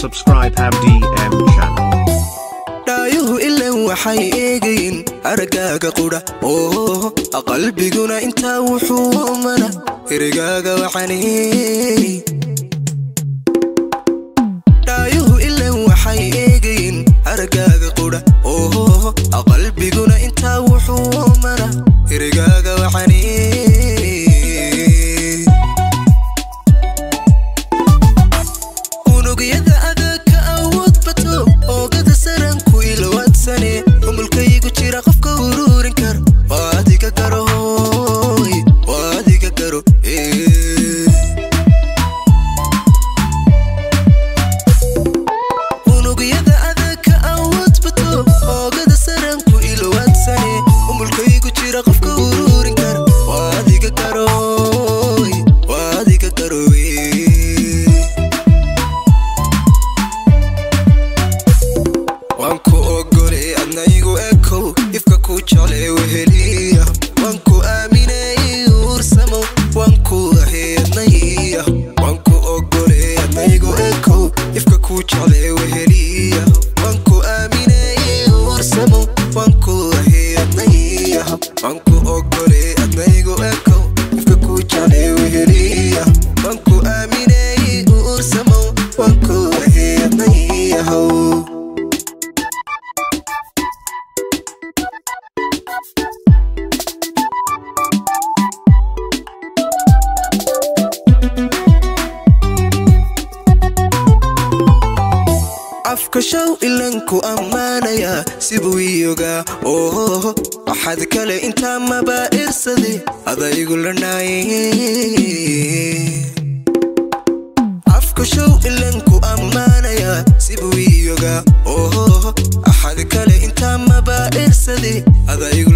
subscribe hamdm channel dhaayuhu ilan waxay eegayin aragaaga qudha oo qalbiguna intaa wuxuu oomana erigaaga waxani dhaayuhu ilan waxay eegayin aragaaga qudha oo qalbiguna intaa wuxuu oomana erigaaga waxani waan ku ogolay adna igu ekow ifka ku jeclay weheliya waan ku aaminay uursamo waan ku ahay adnaya waan ku ogolay adna igu ekow ifka ku jeclay weheliya waan ku aaminay uursamo afka show ilanku ammaanaya sibuu iyogaa oo waxaad kale intaa maba irsade adaygu lanaaye afka show ilanku ammaanaya sibuu iyogaa oo axad kale intaa maba irsade adaygu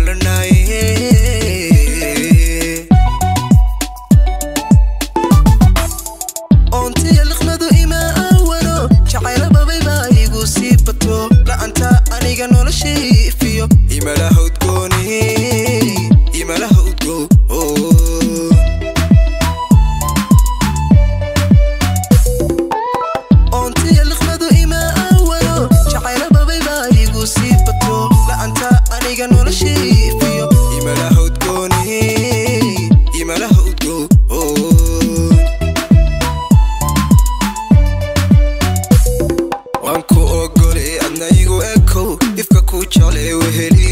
you with it.